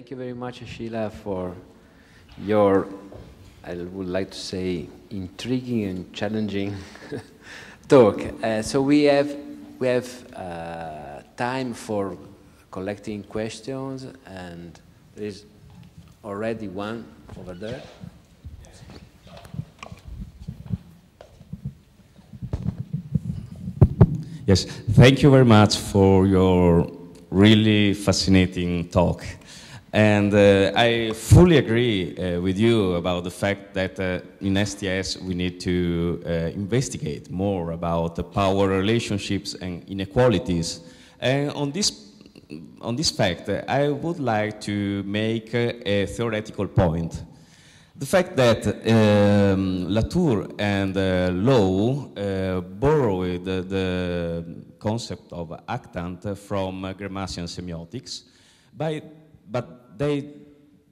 thank you very much, Sheila, for your, I would like to say, intriguing and challenging talk. Uh, so we have we have uh, time for collecting questions, and there is already one over there. Yes, thank you very much for your really fascinating talk. And uh, I fully agree uh, with you about the fact that uh, in STS we need to uh, investigate more about the power relationships and inequalities. And on this, on this fact, uh, I would like to make a theoretical point. The fact that um, Latour and uh, Law borrowed the, the, concept of actant from Greimasian semiotics by but they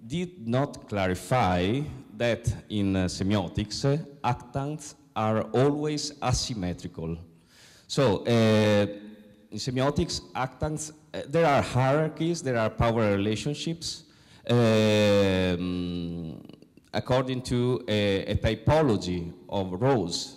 did not clarify that in uh, semiotics, uh, actants are always asymmetrical. So uh, in semiotics, actants, uh, there are hierarchies, there are power relationships um, according to a, a, typology of roles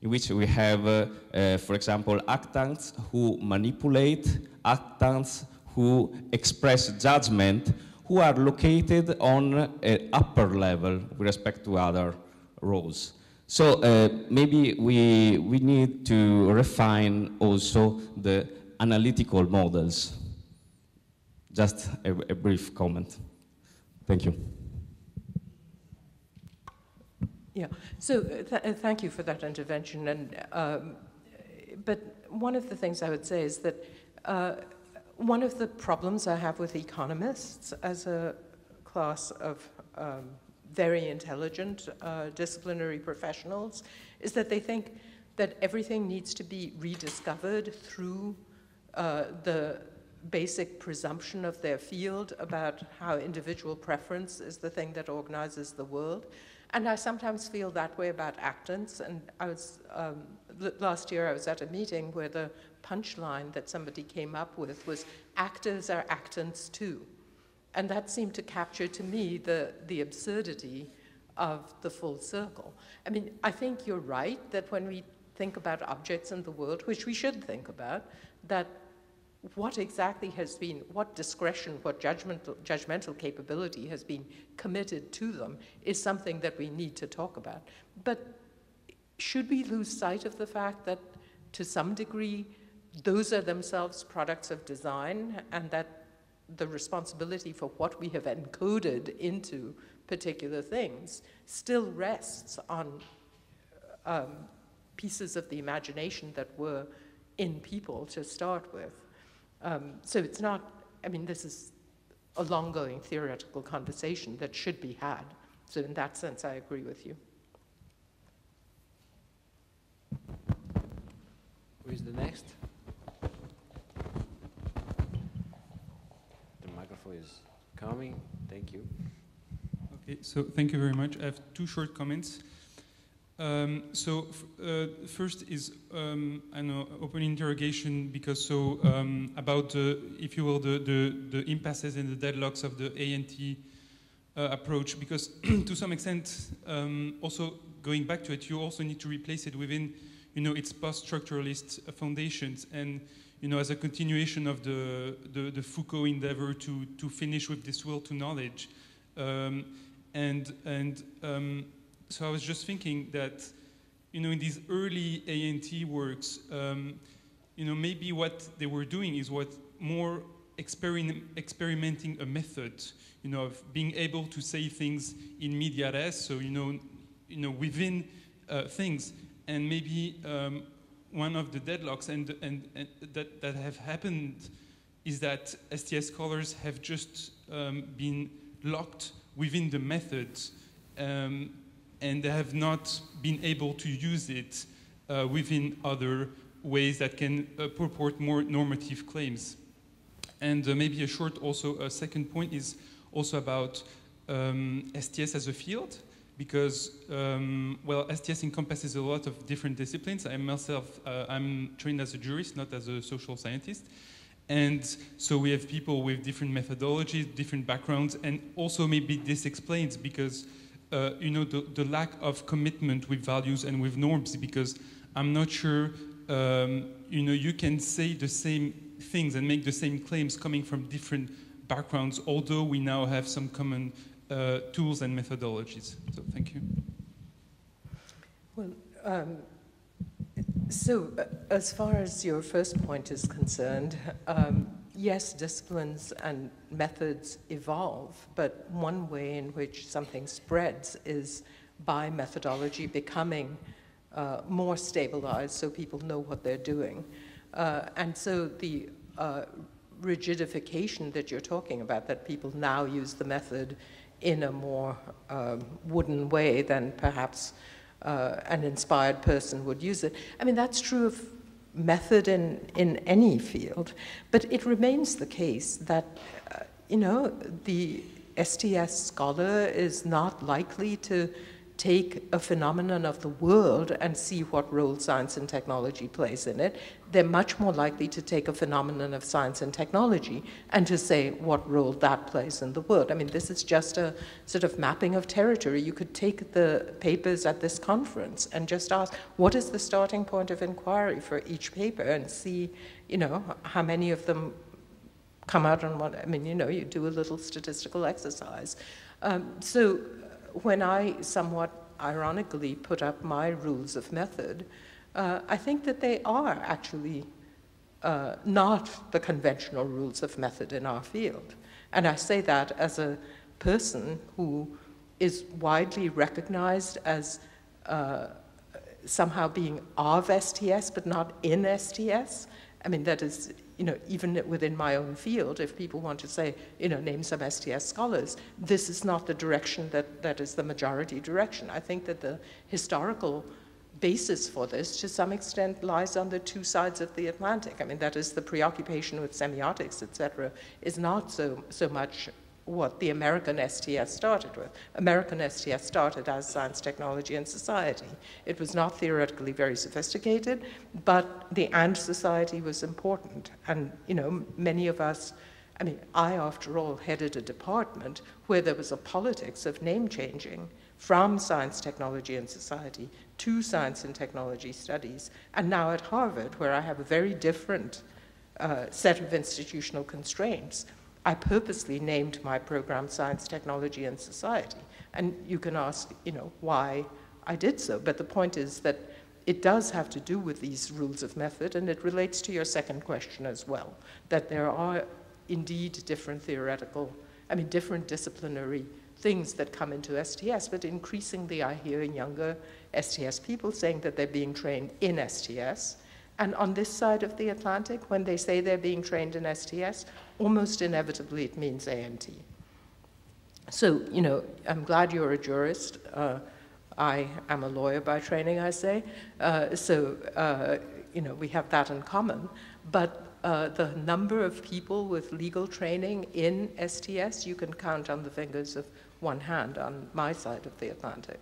in which we have, uh, uh, for example, actants who manipulate, actants who express judgment who are located on an upper level with respect to other roles. So uh, maybe we, we need to refine also the analytical models. Just a, a brief comment. Thank you. Yeah, so uh, th uh, thank you for that intervention. And, um, but one of the things I would say is that uh, one of the problems I have with economists as a class of um, very intelligent uh, disciplinary professionals is that they think that everything needs to be rediscovered through uh, the basic presumption of their field about how individual preference is the thing that organizes the world. And I sometimes feel that way about actants. And I was, um, last year I was at a meeting where the punchline that somebody came up with was actors are actants too. And that seemed to capture to me the, the absurdity of the full circle. I mean, I think you're right that when we think about objects in the world, which we should think about, that what exactly has been, what discretion, what judgmental, judgmental capability has been committed to them is something that we need to talk about. But should we lose sight of the fact that to some degree those are themselves products of design and that the responsibility for what we have encoded into particular things still rests on um, pieces of the imagination that were in people to start with. Um, so it's not, I mean, this is a long-going theoretical conversation that should be had. So in that sense, I agree with you. Who is the next? is coming. Thank you. Okay, so thank you very much. I have two short comments. Um, so uh, first is um, know open interrogation because so um, about the if you will the, the the impasses and the deadlocks of the ANT uh, approach because to some extent um, also going back to it you also need to replace it within you know its post-structuralist foundations and you know, as a continuation of the, the, the, Foucault endeavor to, to finish with this will to knowledge. Um, and and um, so I was just thinking that, you know, in these early ANT works, um, you know, maybe what they were doing is what more experiment, experimenting a method, you know, of being able to say things in media res, so, you know, you know within uh, things, and maybe um, one of the deadlocks and, and, and, that, that have happened is that STS scholars have just um, been locked within the methods um, and they have not been able to use it uh, within other ways that can uh, purport more normative claims. And uh, maybe a short also, a second point is also about um, STS as a field because, um, well, STS encompasses a lot of different disciplines. I myself, uh, I'm trained as a jurist, not as a social scientist. And so we have people with different methodologies, different backgrounds, and also maybe this explains because uh, you know the, the lack of commitment with values and with norms. Because I'm not sure um, you know you can say the same things and make the same claims coming from different backgrounds, although we now have some common uh, tools and methodologies. So thank you. Well, um, so uh, as far as your first point is concerned, um, yes, disciplines and methods evolve, but one way in which something spreads is by methodology becoming uh, more stabilized so people know what they're doing. Uh, and so the uh, rigidification that you're talking about, that people now use the method in a more um, wooden way than perhaps uh, an inspired person would use it. I mean, that's true of method in, in any field, but it remains the case that, uh, you know, the STS scholar is not likely to take a phenomenon of the world and see what role science and technology plays in it. They're much more likely to take a phenomenon of science and technology and to say what role that plays in the world. I mean, this is just a sort of mapping of territory. You could take the papers at this conference and just ask, what is the starting point of inquiry for each paper and see, you know, how many of them come out on what, I mean, you know, you do a little statistical exercise. Um, so when I somewhat ironically put up my rules of method, uh, I think that they are actually uh, not the conventional rules of method in our field. And I say that as a person who is widely recognized as uh, somehow being of STS but not in STS. I mean, that is you know, even within my own field, if people want to say, you know, name some STS scholars, this is not the direction that, that is the majority direction. I think that the historical basis for this, to some extent, lies on the two sides of the Atlantic. I mean, that is the preoccupation with semiotics, etc., is not so, so much what the American STS started with. American STS started as science, technology, and society. It was not theoretically very sophisticated, but the and society was important. And, you know, many of us, I mean, I, after all, headed a department where there was a politics of name changing from science, technology, and society to science and technology studies. And now at Harvard, where I have a very different uh, set of institutional constraints, I purposely named my program Science, Technology, and Society. And you can ask, you know, why I did so. But the point is that it does have to do with these rules of method, and it relates to your second question as well, that there are indeed different theoretical, I mean, different disciplinary things that come into STS, but increasingly I hear younger STS people saying that they're being trained in STS, and on this side of the Atlantic, when they say they're being trained in STS, almost inevitably it means ANT. So, you know, I'm glad you're a jurist. Uh, I am a lawyer by training, I say. Uh, so, uh, you know, we have that in common. But uh, the number of people with legal training in STS, you can count on the fingers of one hand on my side of the Atlantic.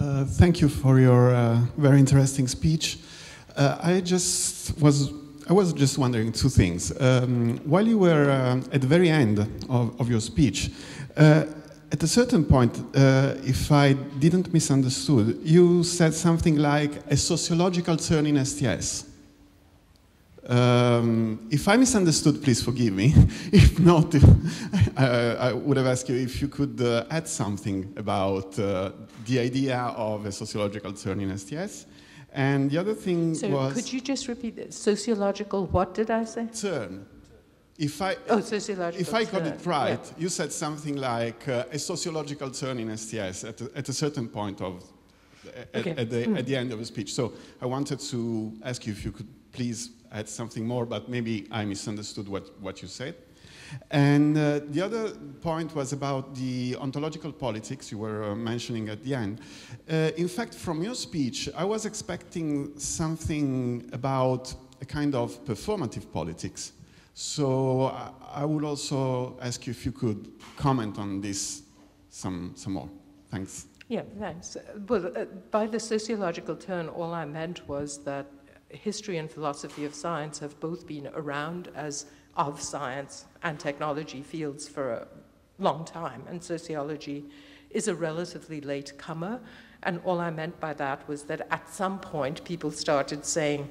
Uh, thank you for your uh, very interesting speech. Uh, I just was I was just wondering two things. Um, while you were uh, at the very end of, of your speech, uh, at a certain point, if I didn't misunderstood, you said something like a sociological turn in STS. Um, if I misunderstood, please forgive me. if not, I, I, would have asked you if you could uh, add something about uh, the idea of a sociological turn in STS. And the other thing so was. Could you just repeat that? Sociological, what did I say? Turn. If I, oh, sociological if I got it right, yeah. you said something like uh, a sociological turn in STS at a, at a certain point of at, okay. at, the, mm. at the end of the speech. So I wanted to ask you if you could please add something more, but maybe I misunderstood what, what you said. And uh, the other point was about the ontological politics you were uh, mentioning at the end. Uh, in fact, from your speech, I was expecting something about a kind of performative politics. So I, I would also ask you if you could comment on this some, some more. Thanks. Yeah, thanks. Well, uh, by the sociological turn, all I meant was that history and philosophy of science have both been around as of science and technology fields for a long time, and sociology is a relatively late comer. And all I meant by that was that at some point people started saying,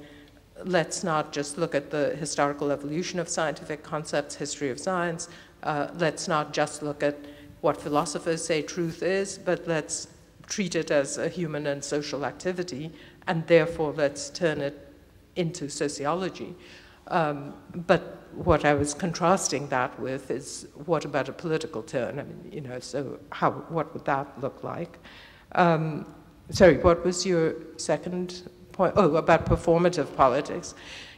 let's not just look at the historical evolution of scientific concepts, history of science, uh, let's not just look at what philosophers say truth is, but let's treat it as a human and social activity, and therefore let's turn it into sociology. Um, but what I was contrasting that with is what about a political turn? I mean, you know, so how, what would that look like? Um, sorry, what was your second point? Oh, about performative politics.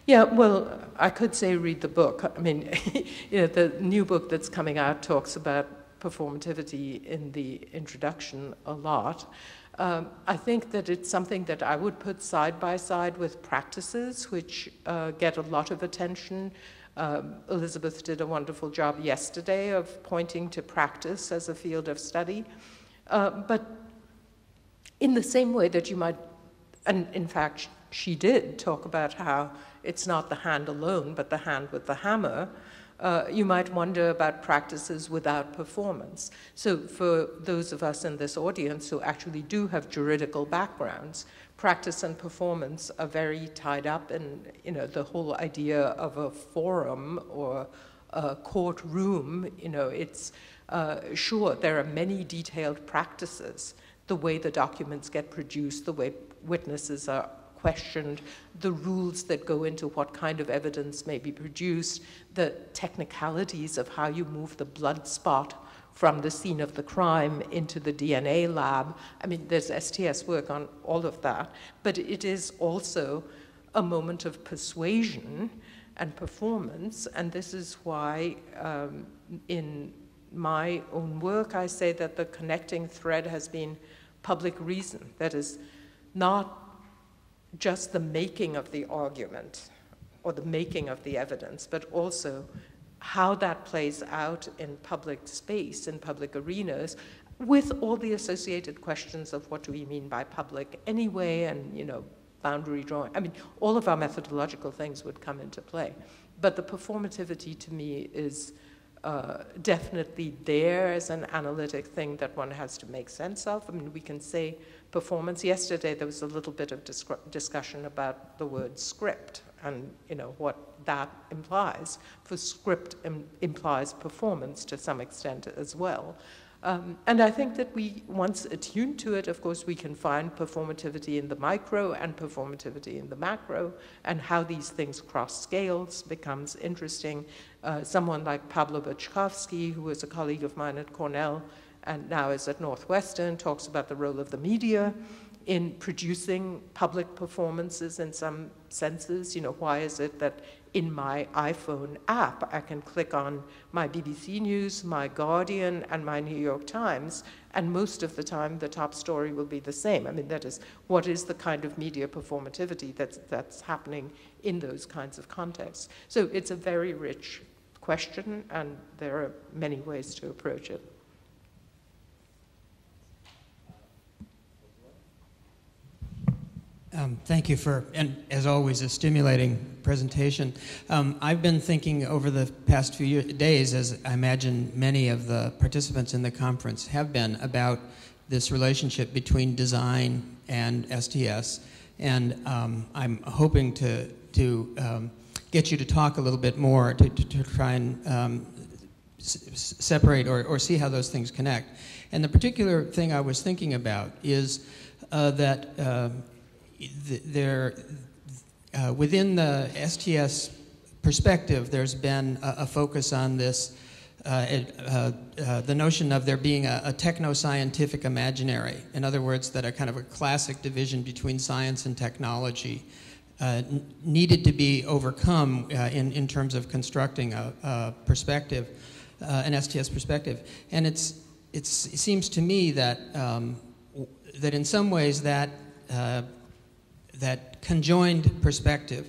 Yeah, well, I could say read the book. I mean, you know, the new book that's coming out talks about performativity in the introduction a lot. Um, I think that it's something that I would put side by side with practices which uh, get a lot of attention. Um, Elizabeth did a wonderful job yesterday of pointing to practice as a field of study. Uh, but in the same way that you might, and in fact, she did talk about how it's not the hand alone, but the hand with the hammer uh, you might wonder about practices without performance. So for those of us in this audience who actually do have juridical backgrounds, practice and performance are very tied up in you know, the whole idea of a forum or a courtroom. You know, it's uh, sure there are many detailed practices, the way the documents get produced, the way witnesses are questioned, the rules that go into what kind of evidence may be produced, the technicalities of how you move the blood spot from the scene of the crime into the DNA lab. I mean, there's STS work on all of that, but it is also a moment of persuasion and performance, and this is why um, in my own work I say that the connecting thread has been public reason, that is, not just the making of the argument or the making of the evidence, but also how that plays out in public space, in public arenas, with all the associated questions of what do we mean by public anyway, and you know, boundary drawing. I mean, all of our methodological things would come into play. But the performativity to me is uh, definitely there as an analytic thing that one has to make sense of. I mean, we can say performance. Yesterday there was a little bit of discussion about the word script and you know what that implies. For script Im implies performance to some extent as well. Um, and I think that we, once attuned to it, of course, we can find performativity in the micro and performativity in the macro, and how these things cross scales becomes interesting. Uh, someone like Pablo Boczkowski, who was a colleague of mine at Cornell, and now is at Northwestern, talks about the role of the media in producing public performances in some senses. You know, why is it that in my iPhone app I can click on my BBC News, my Guardian, and my New York Times, and most of the time the top story will be the same. I mean, that is, what is the kind of media performativity that's, that's happening in those kinds of contexts? So it's a very rich question, and there are many ways to approach it. Um, thank you for, and as always, a stimulating presentation. Um, I've been thinking over the past few year, days, as I imagine many of the participants in the conference have been, about this relationship between design and STS. And um, I'm hoping to, to um, get you to talk a little bit more to, to, to try and um, separate or, or see how those things connect. And the particular thing I was thinking about is uh, that uh, there, uh, within the STS perspective, there's been a, a focus on this, uh, uh, uh, the notion of there being a, a techno-scientific imaginary. In other words, that a kind of a classic division between science and technology uh, needed to be overcome uh, in, in terms of constructing a, a perspective, an STS perspective. And it's, it's, it seems to me that, um, that in some ways that that conjoined perspective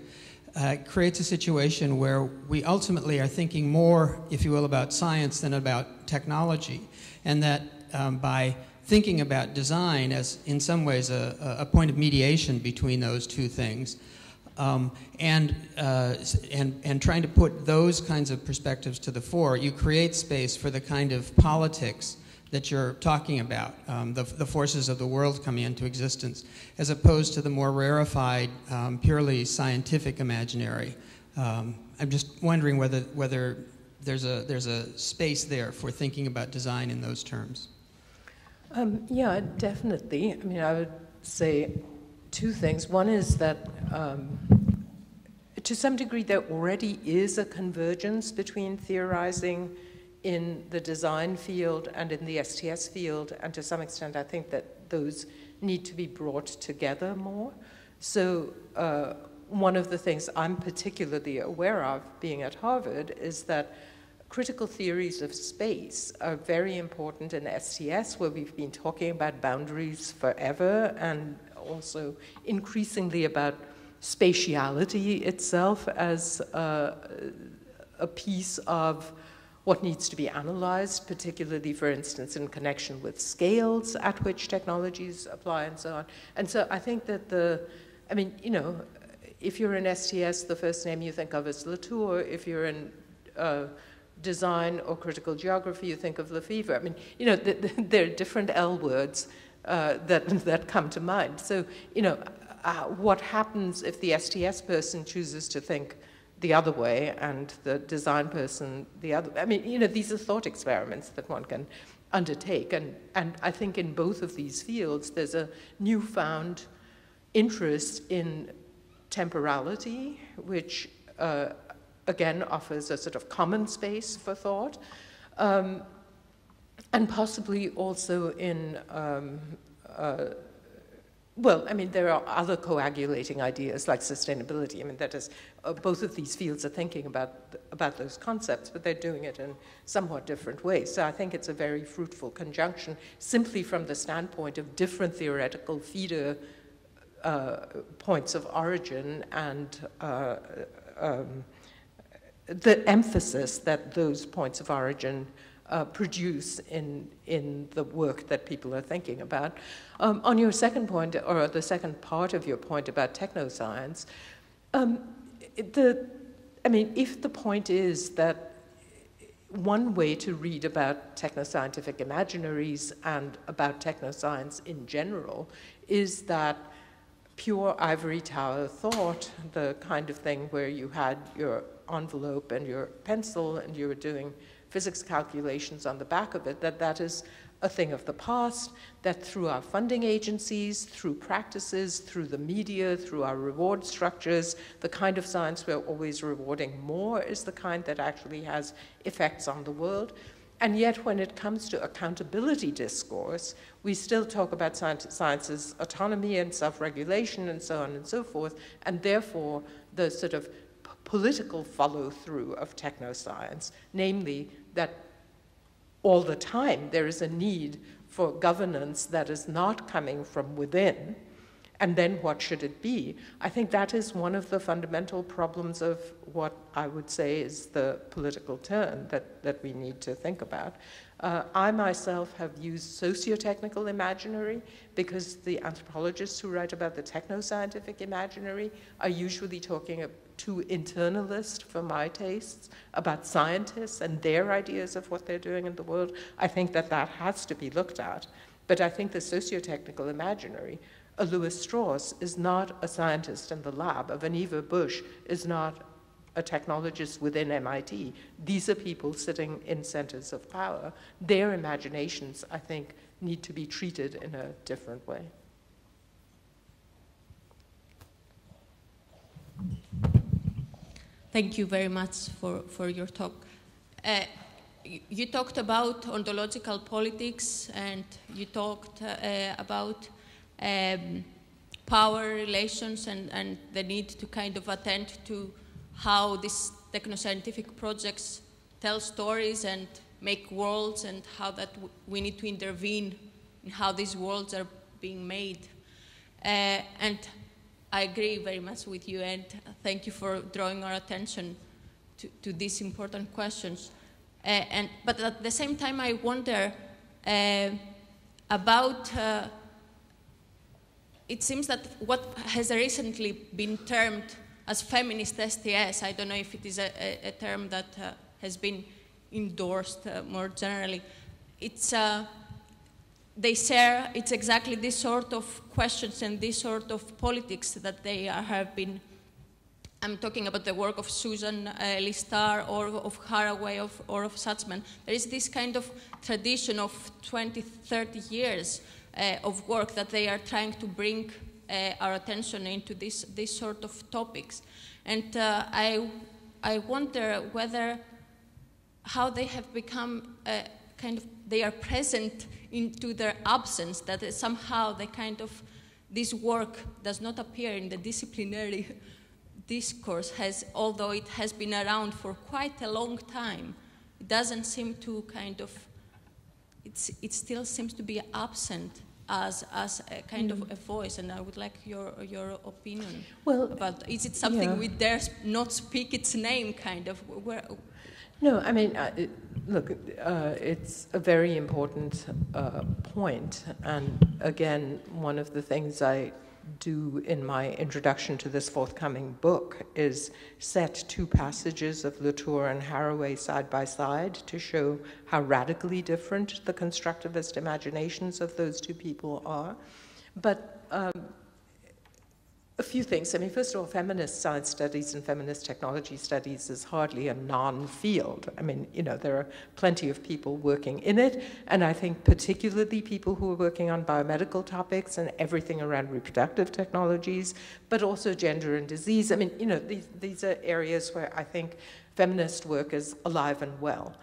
uh, creates a situation where we ultimately are thinking more, if you will, about science than about technology, and that um, by thinking about design as, in some ways, a, a point of mediation between those two things. Um, and, uh, and, and trying to put those kinds of perspectives to the fore, you create space for the kind of politics that you're talking about, um, the, the, forces of the world coming into existence, as opposed to the more rarefied, um, purely scientific imaginary. Um, I'm just wondering whether, whether there's, a, there's a space there for thinking about design in those terms. Um, yeah, definitely. I mean, I would say two things. One is that um, to some degree there already is a convergence between theorizing in the design field and in the STS field, and to some extent, I think that those need to be brought together more. So, uh, one of the things I'm particularly aware of being at Harvard is that critical theories of space are very important in STS, where we've been talking about boundaries forever and also increasingly about spatiality itself as uh, a piece of what needs to be analyzed, particularly, for instance, in connection with scales at which technologies apply and so on. And so I think that the, I mean, you know, if you're in STS, the first name you think of is Latour. If you're in uh, design or critical geography, you think of Lefebvre. I mean, you know, the, the, there are different L words uh, that, that come to mind. So, you know, uh, what happens if the STS person chooses to think the other way and the design person the other. I mean, you know, these are thought experiments that one can undertake. And, and I think in both of these fields, there's a newfound interest in temporality, which uh, again offers a sort of common space for thought, um, and possibly also in um, uh, well, I mean, there are other coagulating ideas like sustainability. I mean, that is, uh, both of these fields are thinking about, about those concepts, but they're doing it in somewhat different ways. So I think it's a very fruitful conjunction simply from the standpoint of different theoretical feeder uh, points of origin and uh, um, the emphasis that those points of origin uh, produce in, in the work that people are thinking about. Um, on your second point, or the second part of your point about technoscience, um, the, I mean, if the point is that one way to read about technoscientific imaginaries and about technoscience in general is that pure ivory tower thought, the kind of thing where you had your envelope and your pencil and you were doing physics calculations on the back of it, that that is a thing of the past, that through our funding agencies, through practices, through the media, through our reward structures, the kind of science we're always rewarding more is the kind that actually has effects on the world. And yet, when it comes to accountability discourse, we still talk about science's autonomy and self regulation and so on and so forth, and therefore the sort of political follow through of technoscience, namely that all the time there is a need for governance that is not coming from within, and then what should it be? I think that is one of the fundamental problems of what I would say is the political turn that, that we need to think about. Uh, I myself have used socio-technical imaginary because the anthropologists who write about the techno-scientific imaginary are usually talking too internalist for my tastes about scientists and their ideas of what they're doing in the world. I think that that has to be looked at. But I think the socio-technical imaginary, a Lewis Strauss is not a scientist in the lab. A Vannevar Bush is not a technologist within MIT. These are people sitting in centers of power. Their imaginations, I think, need to be treated in a different way. Thank you very much for, for your talk. Uh, you, talked about ontological politics and you talked uh, about um, power relations and, and the need to kind of attend to how these technoscientific projects tell stories and make worlds and how that we need to intervene in how these worlds are being made. Uh, and I agree very much with you and thank you for drawing our attention to, to these important questions. Uh, and, but at the same time, I wonder uh, about. Uh, it seems that what has recently been termed as feminist STS, I don't know if it is a, a, a term that uh, has been endorsed uh, more generally. It's uh, they share, it's exactly this sort of questions and this sort of politics that they have been. I'm talking about the work of Susan uh, Leigh Star or of Haraway of, or of Suchman. There is this kind of tradition of 20, 30 years uh, of work that they are trying to bring our attention into this, this sort of topics. And uh, I, I wonder whether how they have become uh, kind of, they are present into their absence, that somehow they kind of, this work does not appear in the disciplinary discourse, has, although it has been around for quite a long time, it doesn't seem to kind of, it still seems to be absent as, as a kind mm. of a voice, and I would like your, your opinion well, about is it something yeah. we dare not speak its name, kind of? Where, no, I mean, uh, it, look, uh, it's a very important uh, point, and again, one of the things I do in my introduction to this forthcoming book is set two passages of Latour and Haraway side by side to show how radically different the constructivist imaginations of those two people are. But um, a few things. I mean, first of all, feminist science studies and feminist technology studies is hardly a non field. I mean, you know, there are plenty of people working in it, and I think particularly people who are working on biomedical topics and everything around reproductive technologies, but also gender and disease. I mean, you know, these, these are areas where I think feminist work is alive and well.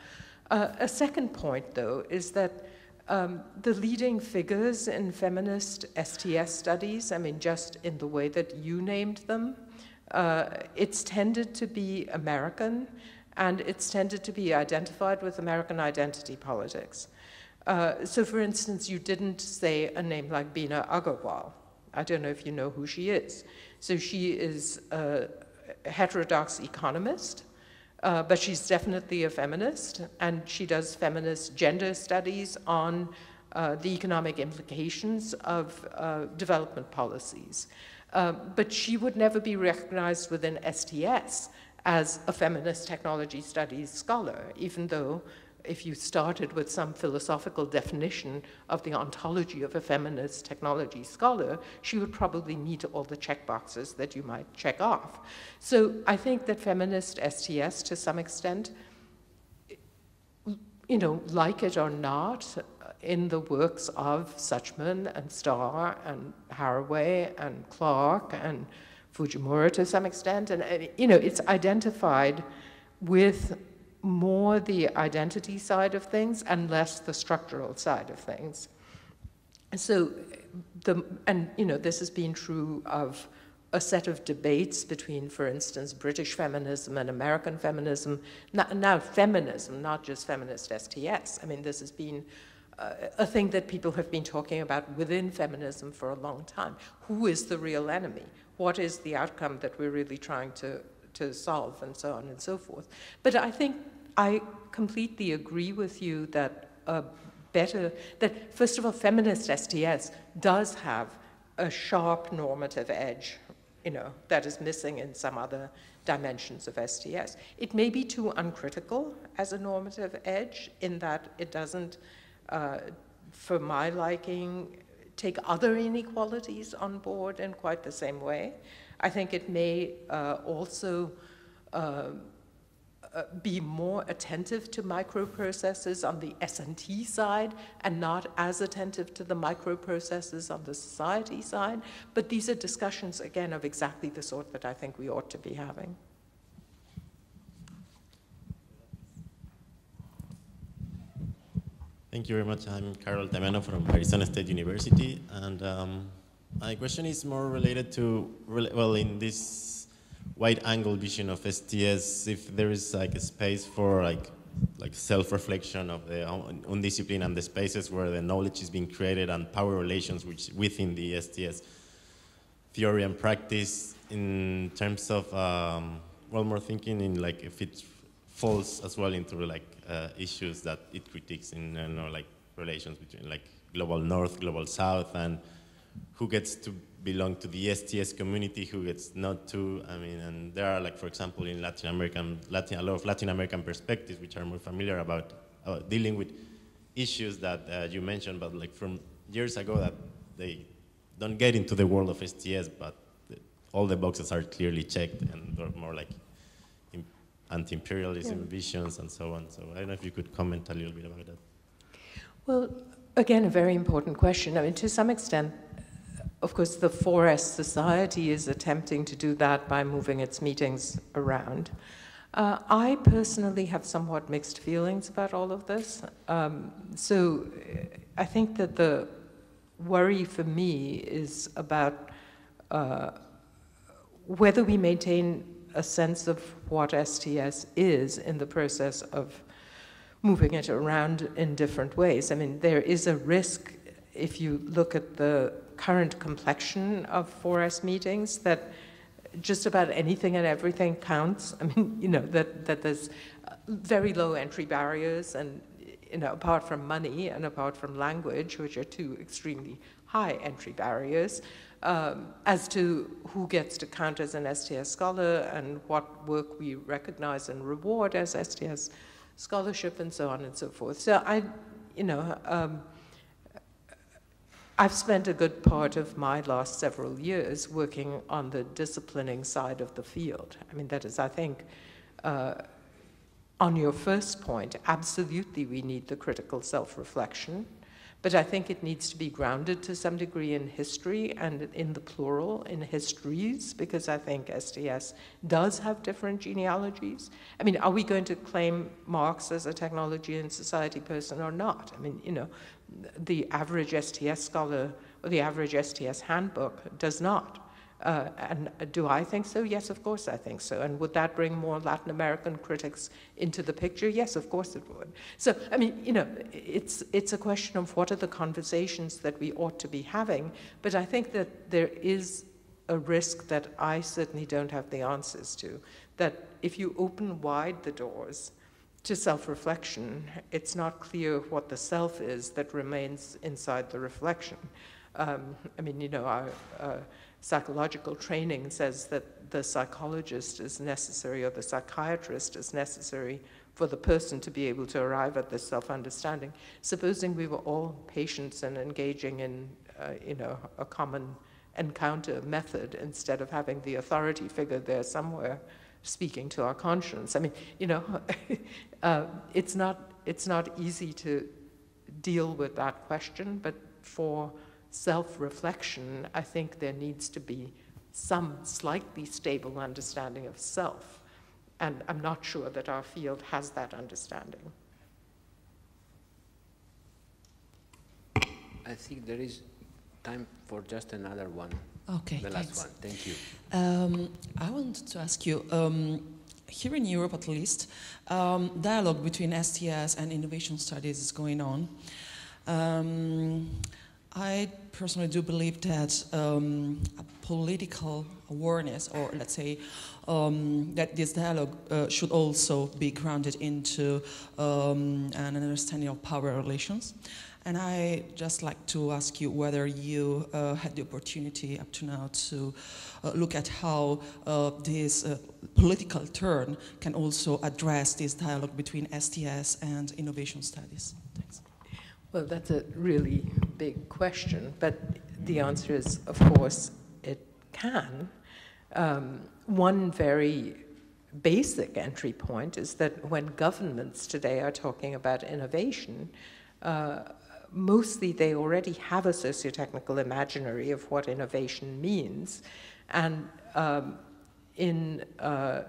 Uh, a second point, though, is that um, the leading figures in feminist STS studies, I mean, just in the way that you named them, uh, it's tended to be American and it's tended to be identified with American identity politics. Uh, so, for instance, you didn't say a name like Bina Agarwal. I don't know if you know who she is. So, she is a heterodox economist uh, but she's definitely a feminist, and she does feminist gender studies on uh, the economic implications of uh, development policies. Uh, but she would never be recognized within STS as a feminist technology studies scholar, even though if you started with some philosophical definition of the ontology of a feminist technology scholar, she would probably meet all the checkboxes that you might check off. So I think that feminist STS, to some extent, you know, like it or not, in the works of Suchman and Star and Haraway and Clark and Fujimura to some extent, and you know, it's identified with more the identity side of things and less the structural side of things. So, the, and you know, this has been true of a set of debates between, for instance, British feminism and American feminism. Now, feminism, not just feminist STS. I mean, this has been uh, a thing that people have been talking about within feminism for a long time. Who is the real enemy? What is the outcome that we're really trying to to solve and so on and so forth. But I think I completely agree with you that a better, that first of all, feminist STS does have a sharp normative edge, you know, that is missing in some other dimensions of STS. It may be too uncritical as a normative edge in that it doesn't, uh, for my liking, take other inequalities on board in quite the same way. I think it may uh, also uh, uh, be more attentive to microprocesses on the S&T side and not as attentive to the microprocesses on the society side. But these are discussions, again, of exactly the sort that I think we ought to be having. Thank you very much. I'm Carol Temeno from Arizona State University, and um, my question is more related to, well, in this wide-angle vision of STS, if there is like a space for like like self-reflection of the undiscipline and the spaces where the knowledge is being created and power relations which within the STS theory and practice in terms of um, well more thinking in like if it falls as well into like uh, issues that it critiques in you know like relations between like global north, global south, and who gets to belong to the STS community, who gets not to. I mean, and there are like, for example, in Latin American, Latin, a lot of Latin American perspectives which are more familiar about uh, dealing with issues that uh, you mentioned, but like from years ago that they don't get into the world of STS, but the, all the boxes are clearly checked and they're more like anti-imperialism yeah. visions and so on. So I don't know if you could comment a little bit about that. Well, again, a very important question. I mean, to some extent, of course, the 4S Society is attempting to do that by moving its meetings around. Uh, I personally have somewhat mixed feelings about all of this. Um, so I think that the worry for me is about uh, whether we maintain a sense of what STS is in the process of moving it around in different ways. I mean, there is a risk if you look at the current complexion of 4S meetings that just about anything and everything counts. I mean, you know, that, that there's very low entry barriers and, you know, apart from money and apart from language, which are two extremely high entry barriers, um, as to who gets to count as an STS scholar and what work we recognize and reward as STS scholarship and so on and so forth. So I, you know, um, I've spent a good part of my last several years working on the disciplining side of the field. I mean, that is, I think, uh, on your first point, absolutely we need the critical self-reflection but I think it needs to be grounded to some degree in history and in the plural, in histories, because I think STS does have different genealogies. I mean, are we going to claim Marx as a technology and society person or not? I mean, you know, the average STS scholar or the average STS handbook does not. Uh, and do I think so? Yes, of course I think so. And would that bring more Latin American critics into the picture? Yes, of course it would. So, I mean, you know, it's, it's a question of what are the conversations that we ought to be having. But I think that there is a risk that I certainly don't have the answers to. That if you open wide the doors to self reflection, it's not clear what the self is that remains inside the reflection. Um, I mean, you know, our. Uh, psychological training says that the psychologist is necessary or the psychiatrist is necessary for the person to be able to arrive at this self-understanding. Supposing we were all patients and engaging in, uh, you know, a common encounter method instead of having the authority figure there somewhere speaking to our conscience. I mean, you know, uh, it's not it's not easy to deal with that question, but for self-reflection, I think there needs to be some slightly stable understanding of self. And I'm not sure that our field has that understanding. I think there is time for just another one. Okay, The thanks. last one, thank you. Um, I wanted to ask you, um, here in Europe at least, um, dialogue between STS and innovation studies is going on. Um, I personally do believe that um, political awareness, or let's say um, that this dialogue uh, should also be grounded into um, an understanding of power relations. And I just like to ask you whether you uh, had the opportunity up to now to uh, look at how uh, this uh, political turn can also address this dialogue between STS and innovation studies. Thanks. Well, that's a really big question, but the answer is, of course, it can. Um, one very basic entry point is that when governments today are talking about innovation, uh, mostly they already have a socio-technical imaginary of what innovation means. And um, in, uh,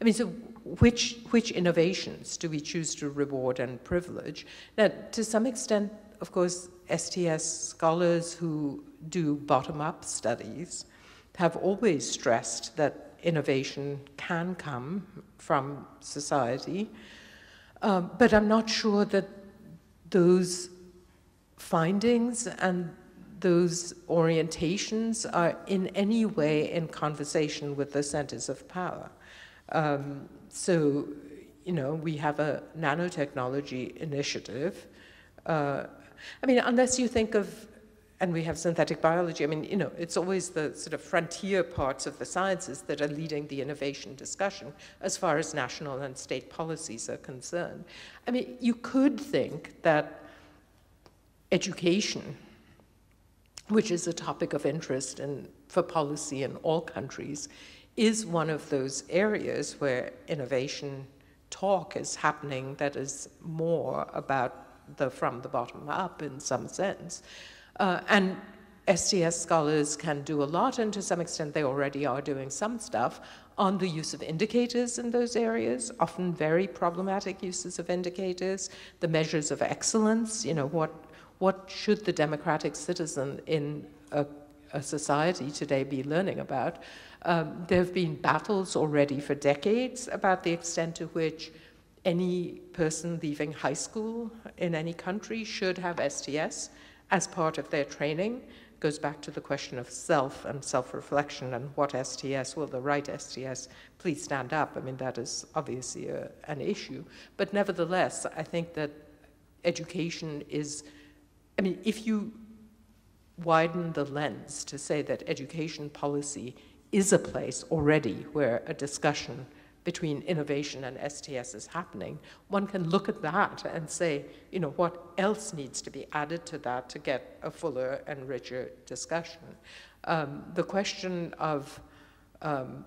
I mean, so which, which innovations do we choose to reward and privilege? Now, to some extent, of course, STS scholars who do bottom-up studies have always stressed that innovation can come from society, um, but I'm not sure that those findings and those orientations are in any way in conversation with the centers of power. Um, so, you know, we have a nanotechnology initiative Uh, I mean, unless you think of, and we have synthetic biology, I mean, you know, it's always the sort of frontier parts of the sciences that are leading the innovation discussion as far as national and state policies are concerned. I mean, you could think that education, which is a topic of interest in, for policy in all countries, is one of those areas where innovation talk is happening that is more about the from the bottom up in some sense. Uh, and STS scholars can do a lot, and to some extent they already are doing some stuff on the use of indicators in those areas, often very problematic uses of indicators, the measures of excellence, you know, what, what should the democratic citizen in a, a society today be learning about? Um, there have been battles already for decades about the extent to which any person leaving high school in any country should have STS as part of their training. Goes back to the question of self and self-reflection and what STS, will the right STS please stand up? I mean, that is obviously a, an issue. But nevertheless, I think that education is, I mean, if you widen the lens to say that education policy is a place already where a discussion between innovation and STS is happening, one can look at that and say, you know, what else needs to be added to that to get a fuller and richer discussion? Um, the question of, um,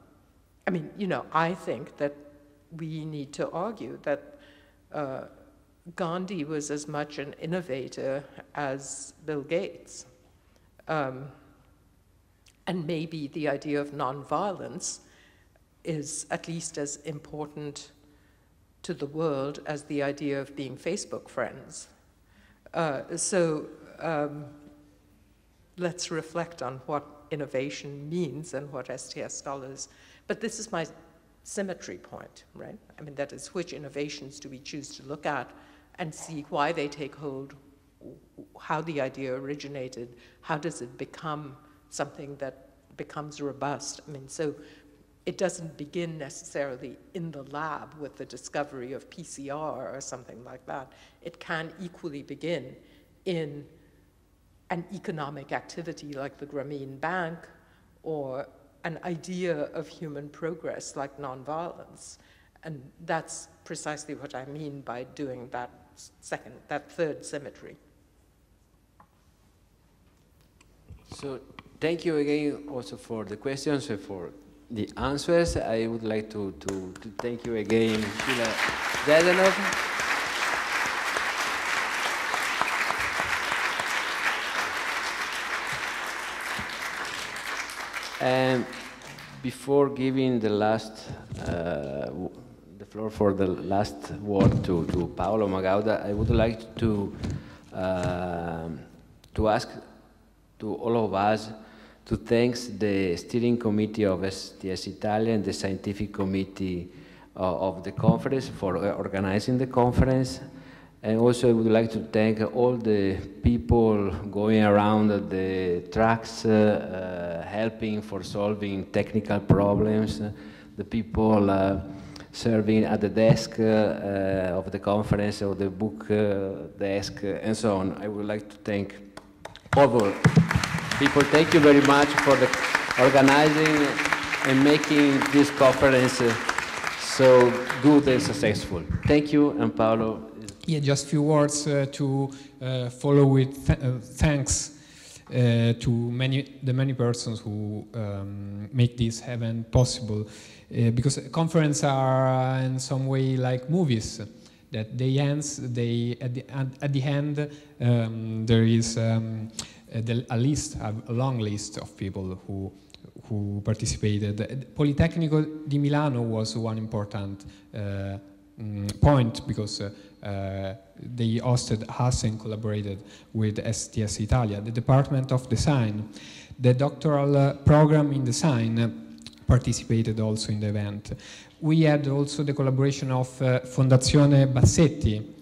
I mean, you know, I think that we need to argue that uh, Gandhi was as much an innovator as Bill Gates. Um, and maybe the idea of nonviolence is at least as important to the world as the idea of being Facebook friends. Uh, so um, let's reflect on what innovation means and what STS scholars, but this is my symmetry point, right? I mean, that is which innovations do we choose to look at and see why they take hold, how the idea originated, how does it become something that becomes robust? I mean, so it doesn't begin necessarily in the lab with the discovery of PCR or something like that. It can equally begin in an economic activity like the Grameen Bank or an idea of human progress like nonviolence. And that's precisely what I mean by doing that second, that third symmetry. So thank you again also for the questions and for the answers. I would like to, to, to thank you again, Sheila Jasanoff. And before giving the last, uh, the floor for the last word to, to Paolo Magaudda, I would like to, uh, to ask to all of us to thank the steering committee of STS Italia and the scientific committee uh, of the conference for uh, organizing the conference. And also I would like to thank all the people going around the tracks, uh, uh, helping for solving technical problems, the people uh, serving at the desk uh, of the conference or the book desk, and so on. I would like to thank all people. Thank you very much for the organizing and making this conference uh, so good and successful. Thank you, and Paolo. Yeah, just a few words uh, to uh, follow with th uh, thanks uh, to many the many persons who um, make this event possible, uh, because conferences are in some way like movies that they ends they at the, at the end um, there is um, a list, a long list of people who who participated. Politecnico di Milano was one important uh, mm, point because uh, uh, they hosted us and collaborated with STS Italia. The Department of Design, the doctoral uh, program in design participated also in the event. We had also the collaboration of uh, Fondazione Bassetti, uh,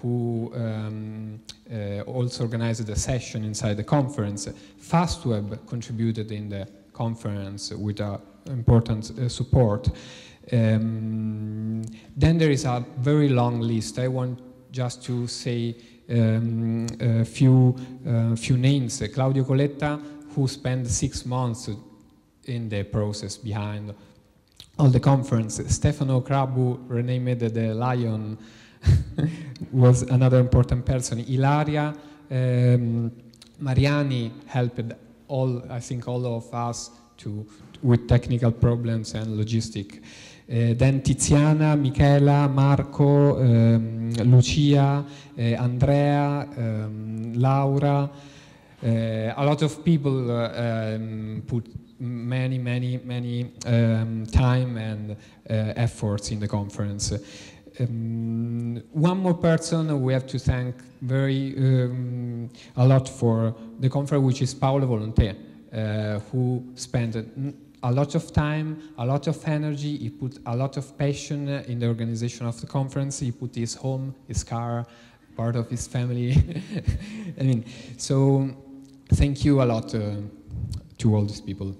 who um, uh, also organized a session inside the conference. FastWeb contributed in the conference with important uh, support. Um, then there is a very long list. I want just to say um, a few, uh, few names. Claudio Coletta, who spent six months in the process behind all the conference. Stefano Crabu, renamed the Lion, was another important person. Ilaria um, Mariani helped all, I think, all of us to, with technical problems and logistic. Uh, then Tiziana, Michela, Marco, um, Lucia, uh, Andrea, um, Laura. Uh, a lot of people uh, um, put many, many, many um, time and uh, efforts in the conference. Um, one more person we have to thank very um, a lot for the conference, which is Paolo Volonté, uh, who spent a lot of time, a lot of energy. He put a lot of passion in the organization of the conference. He put his home, his car, part of his family. I mean, so thank you a lot uh, to all these people.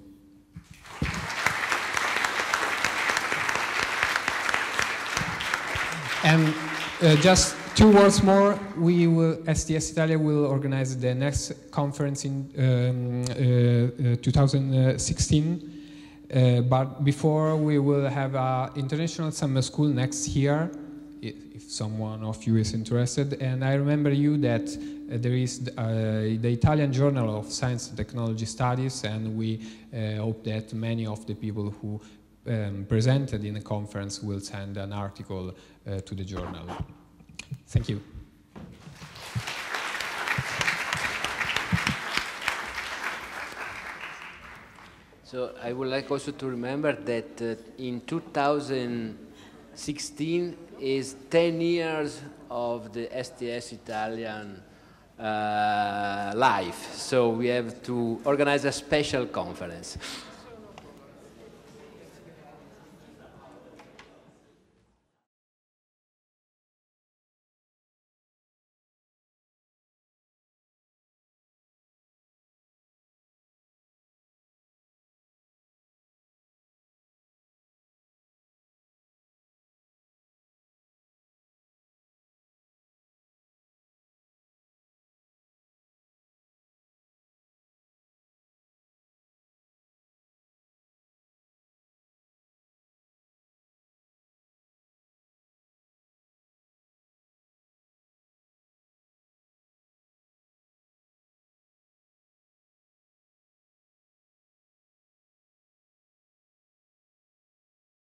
And uh, just two words more, we will, STS Italia will organize the next conference in um, uh, uh, 2016. Uh, but before we will have an international summer school next year, if, someone of you is interested. And I remember you that uh, there is uh, the Italian Journal of Science and Technology Studies, and we hope that many of the people who um, presented in the conference will send an article uh, to the journal. Thank you. So I would like also to remember that uh, in 2016 is 10 years of the STS Italian uh, life. So we have to organize a special conference.